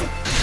you